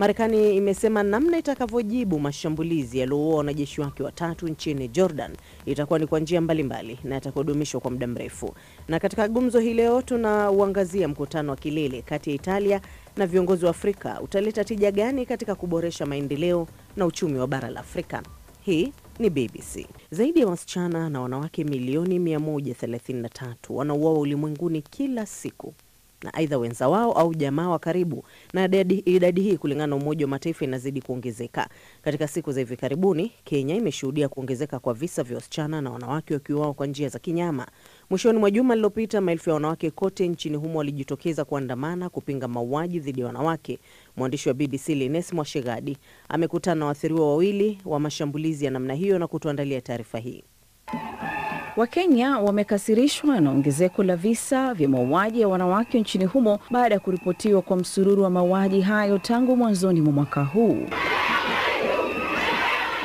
Marekani imesema namna itakavyojibu mashambulizi yaliyoua wanajeshi wake watatu nchini Jordan itakuwa ni kwa njia mbalimbali na yatakodumishwa kwa muda mrefu. Na katika gumzo hii leo tunauangazia mkutano wa kilele kati ya Italia na viongozi wa Afrika utaleta tija gani katika kuboresha maendeleo na uchumi wa bara la Afrika. Hii ni BBC. Zaidi ya wasichana na wanawake milioni 133 wanauawa ulimwenguni kila siku na aidha wenza wao au jamaa wa karibu, na idadi hii kulingana na Umoja wa Mataifa inazidi kuongezeka. Katika siku za hivi karibuni, Kenya imeshuhudia kuongezeka kwa visa vya wasichana na wanawake wakiuawa kwa njia za kinyama. Mwishoni mwa juma lililopita, maelfu ya wanawake kote nchini humo walijitokeza kuandamana kupinga mauaji dhidi ya wanawake. Mwandishi wa BBC Lines Mwashegadi amekutana na waathiriwa wawili wa mashambulizi ya namna hiyo na kutuandalia taarifa hii. Wakenya wamekasirishwa na ongezeko la visa vya mauaji ya wanawake nchini humo baada ya kuripotiwa kwa msururu wa mauaji hayo tangu mwanzoni mwa mwaka huu.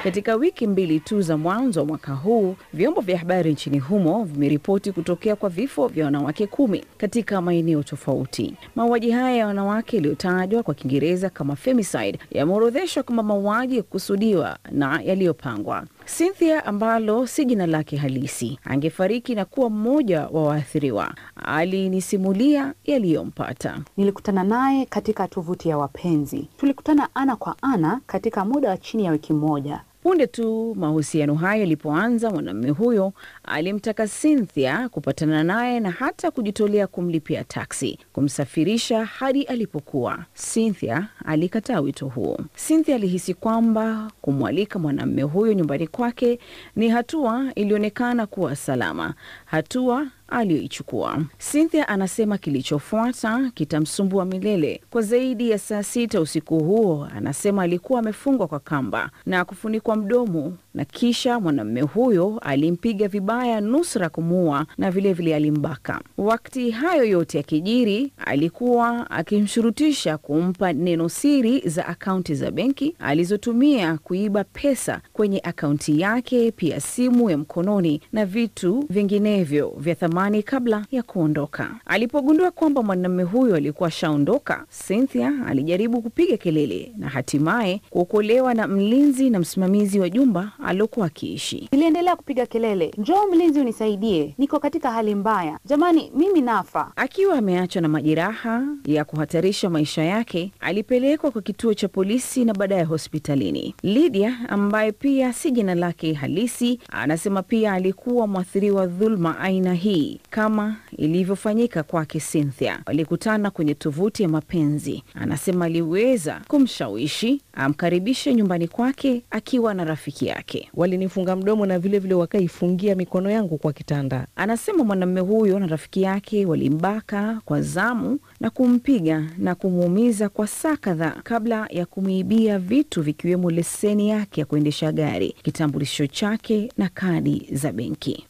Katika wiki mbili tu za mwanzo wa mwaka huu, vyombo vya habari nchini humo vimeripoti kutokea kwa vifo vya wanawake kumi katika maeneo tofauti. Mauaji haya ya wanawake yaliyotajwa kwa Kiingereza kama femicide yameorodheshwa kama mauaji ya kukusudiwa na yaliyopangwa. Cynthia ambalo si jina lake halisi angefariki na kuwa mmoja wa waathiriwa, alinisimulia yaliyompata. Nilikutana naye katika tovuti ya wapenzi. Tulikutana ana kwa ana katika muda wa chini ya wiki moja. Punde tu mahusiano hayo yalipoanza, mwanamume huyo alimtaka Cynthia kupatana naye na hata kujitolea kumlipia taksi kumsafirisha hadi alipokuwa. Cynthia alikataa wito huo. Cynthia alihisi kwamba kumwalika mwanamume huyo nyumbani kwake ni hatua iliyoonekana kuwa salama, hatua aliyoichukua. Cynthia anasema kilichofuata kitamsumbua milele. Kwa zaidi ya saa sita usiku huo, anasema alikuwa amefungwa kwa kamba na kufunikwa mdomo, na kisha mwanamume huyo alimpiga vibaya nusra kumuua na vilevile vile alimbaka. Wakati hayo yote yakijiri, alikuwa akimshurutisha kumpa neno siri za akaunti za benki alizotumia kuiba pesa kwenye akaunti yake, pia simu ya mkononi na vitu vinginevyo vya thamani kabla ya kuondoka. Alipogundua kwamba mwanamume huyo alikuwa ashaondoka, Cynthia alijaribu kupiga kelele na hatimaye kuokolewa na mlinzi na msimamizi wa jumba aliokuwa akiishi. Niliendelea kupiga kelele, njoo mlinzi unisaidie, niko katika hali mbaya, jamani, mimi nafa. Akiwa ameachwa na majeraha ya kuhatarisha maisha yake, alipelekwa kwa kituo cha polisi na baadaye hospitalini. Lydia ambaye pia si jina lake halisi, anasema pia alikuwa mwathiriwa dhuluma aina hii kama ilivyofanyika kwake Cynthia. Walikutana kwenye tovuti ya mapenzi. Anasema aliweza kumshawishi amkaribishe nyumbani kwake akiwa na rafiki yake. Walinifunga mdomo na vilevile wakaifungia mikono yangu kwa kitanda. Anasema mwanamume huyo na rafiki yake walimbaka kwa zamu na kumpiga na kumuumiza kwa saa kadhaa kabla ya kumwibia vitu vikiwemo leseni yake ya kuendesha gari, kitambulisho chake na kadi za benki.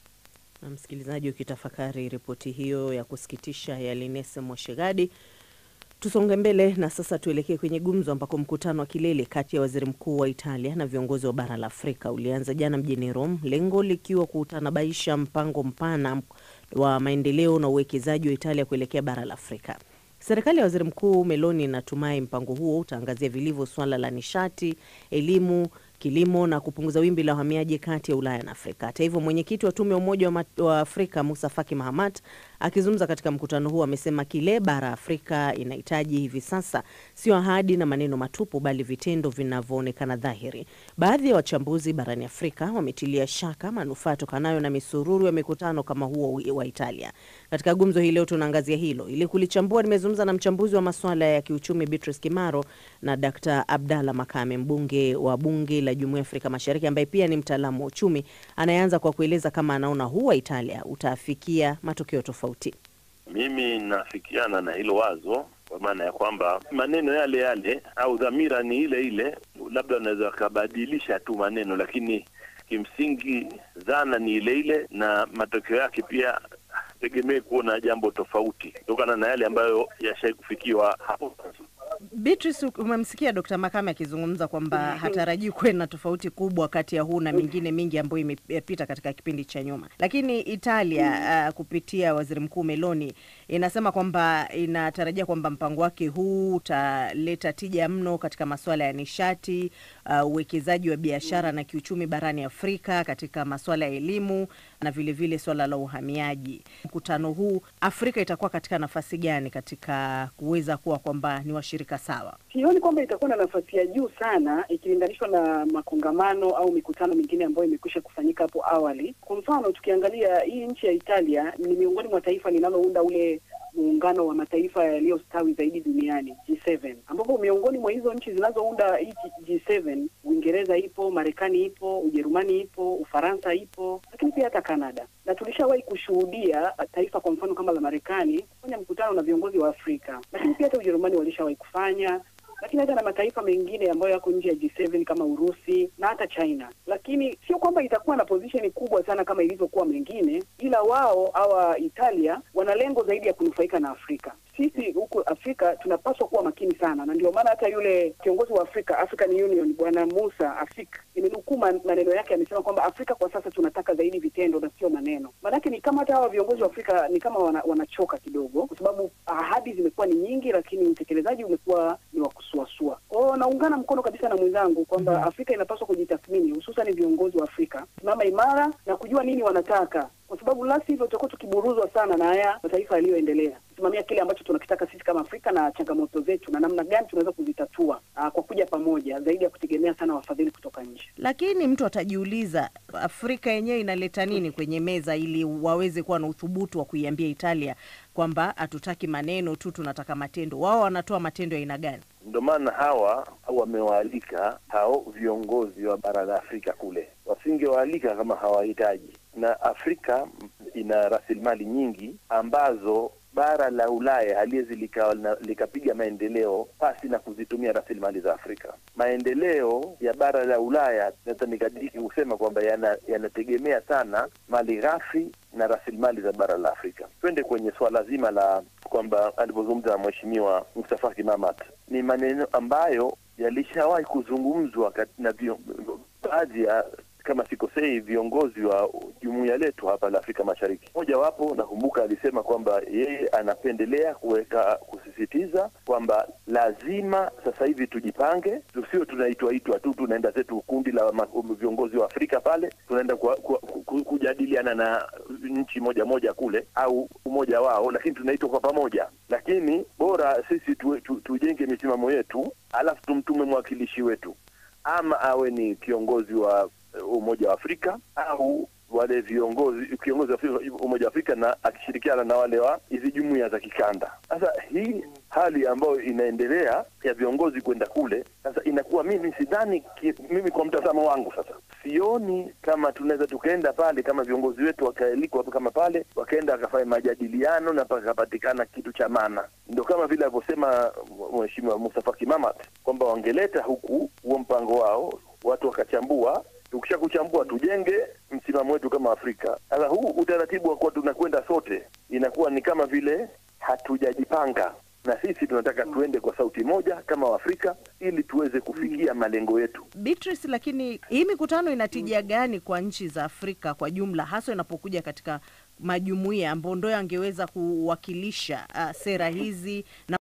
Na msikilizaji, ukitafakari ripoti hiyo ya kusikitisha ya Linese Moshegadi, tusonge mbele na sasa tuelekee kwenye gumzo ambako mkutano wa kilele kati ya waziri mkuu wa Italia na viongozi wa bara la Afrika ulianza jana mjini Rome, lengo likiwa kutanabaisha mpango mpana wa maendeleo na uwekezaji wa Italia kuelekea bara la Afrika. Serikali ya waziri mkuu Meloni inatumai mpango huo utaangazia vilivyo swala la nishati, elimu kilimo na kupunguza wimbi la uhamiaji kati ya Ulaya na Afrika. Hata hivyo, mwenyekiti wa tume ya Umoja wa Afrika Musa Faki Mahamat akizungumza katika mkutano huo amesema kile bara Afrika inahitaji hivi sasa sio ahadi na maneno matupu, bali vitendo vinavyoonekana dhahiri. Baadhi ya wachambuzi barani Afrika wametilia shaka manufaa tokanayo na misururu ya mikutano kama huo wa Italia. Katika gumzo hii leo tunaangazia hilo. Ili kulichambua, nimezungumza na mchambuzi wa masuala ya kiuchumi Beatrice Kimaro na Dr. Abdalla Makame, mbunge wa bunge la Jumuiya ya Afrika Mashariki ambaye pia ni mtaalamu wa uchumi, anayeanza kwa kueleza kama anaona huu wa Italia utaafikia matokeo tofauti. Mimi nafikiana na hilo wazo kwa maana ya kwamba maneno yale yale au dhamira ni ile ile, labda unaweza wakabadilisha tu maneno, lakini kimsingi dhana ni ile ile, na matokeo yake pia tegemee kuona jambo tofauti kutokana na yale ambayo yashai kufikiwa hapo. Beatrice, umemsikia Dr. Makame akizungumza kwamba hatarajii kuwe na tofauti kubwa kati ya huu na mingine mingi ambayo imepita katika kipindi cha nyuma, lakini Italia uh, kupitia waziri mkuu Meloni inasema kwamba inatarajia kwamba mpango wake huu utaleta tija mno katika masuala ya nishati, uh, uwekezaji wa biashara na kiuchumi barani Afrika, katika masuala ya elimu na vilevile swala la uhamiaji. Mkutano huu Afrika itakuwa katika nafasi gani katika kuweza kuwa kwamba ni washirika sawa? Sioni kwamba itakuwa na nafasi ya juu sana ikilinganishwa na makongamano au mikutano mingine ambayo imekwisha kufanyika hapo awali. Kwa mfano, tukiangalia hii nchi ya Italia ni miongoni mwa taifa linalounda ule muungano wa mataifa yaliyostawi zaidi duniani G7, ambapo miongoni mwa hizo nchi zinazounda hii G7 Uingereza ipo, Marekani ipo, Ujerumani ipo, Ufaransa ipo, lakini pia hata Canada. Na tulishawahi kushuhudia taifa kwa mfano kama la Marekani kufanya mkutano na viongozi wa Afrika, lakini pia hata Ujerumani walishawahi kufanya lakini hata na mataifa mengine ambayo yako nje ya G7 kama Urusi na hata China. Lakini sio kwamba itakuwa na position kubwa sana kama ilivyokuwa mengine, ila wao hawa Italia wana lengo zaidi ya kunufaika na Afrika. Sisi huku Afrika tunapaswa kuwa makini sana, na ndio maana hata yule kiongozi wa Afrika African Union Bwana Musa Afik imenukuu maneno yake, amesema kwamba Afrika kwa sasa tunataka zaidi vitendo na sio maneno. Maanake ni kama hata hawa viongozi wa Afrika ni kama wana, wanachoka kidogo, kwa sababu ahadi zimekuwa ni nyingi, lakini utekelezaji umekuwa ni wa kusuasua. Kwao naungana mkono kabisa na mwenzangu kwamba mm -hmm. Afrika inapaswa kujitathmini, hususan viongozi wa Afrika simama imara na kujua nini wanataka kwa sababu la sivyo tutakuwa tukiburuzwa sana na haya mataifa yaliyoendelea kusimamia kile ambacho tunakitaka sisi kama Afrika na changamoto zetu na namna gani tunaweza kuzitatua aa, kwa kuja pamoja zaidi ya kutegemea sana wafadhili kutoka nje. Lakini mtu atajiuliza, Afrika yenyewe inaleta nini kwenye meza ili waweze kuwa na uthubutu wa kuiambia Italia kwamba hatutaki maneno tu, tunataka matendo? Wao wanatoa matendo ya aina gani? Ndio maana hawa wamewaalika hao viongozi wa bara la Afrika kule, wasingewaalika kama hawahitaji. Na Afrika ina rasilimali nyingi ambazo bara la Ulaya haliwezi likapiga maendeleo pasi na kuzitumia rasilimali za Afrika. Maendeleo ya bara la Ulaya naweza nikadiki kusema kwamba yanategemea yana sana mali ghafi na rasilimali za bara la Afrika. Twende kwenye swala zima la kwamba alivyozungumza Mheshimiwa Mustafa Kimamat, ni maneno ambayo yalishawahi kuzungumzwa na baadhi ya kama sikosei, viongozi wa jumuiya letu hapa la Afrika Mashariki. Mmoja wapo nakumbuka alisema kwamba yeye anapendelea kuweka kusisitiza kwamba lazima sasa hivi tujipange, tusio tunaitwaitwa tu tunaenda zetu kundi la viongozi wa Afrika pale, tunaenda ku, ku, ku, kujadiliana na nchi moja moja kule au umoja wao, lakini tunaitwa kwa pamoja. Lakini bora sisi tu, tu, tujenge misimamo yetu, alafu tumtume mwakilishi wetu, ama awe ni kiongozi wa Umoja wa Afrika au wale viongozi kiongozi wa Umoja wa Afrika na akishirikiana na wale wa hizi jumuiya za kikanda. Sasa hii hali ambayo inaendelea ya viongozi kwenda kule, sasa inakuwa mimi sidhani, mimi kwa mtazamo wangu sasa sioni kama tunaweza tukaenda pale kama viongozi wetu wakaalikwa kama pale wakaenda wakafanya majadiliano na pakapatikana kitu cha maana. ndo kama vile alivyosema Mheshimiwa Mustafa Kimamat kwamba wangeleta huku huo mpango wao, watu wakachambua tukisha kuchambua tujenge msimamo wetu kama Afrika. Sasa huu utaratibu wa kuwa tunakwenda sote inakuwa ni kama vile hatujajipanga, na sisi tunataka tuende kwa sauti moja kama Waafrika ili tuweze kufikia mm. malengo yetu. Beatrice, lakini hii mikutano ina tija gani kwa nchi za Afrika kwa jumla, hasa inapokuja katika majumuia ambayo ndio yangeweza kuwakilisha uh, sera hizi na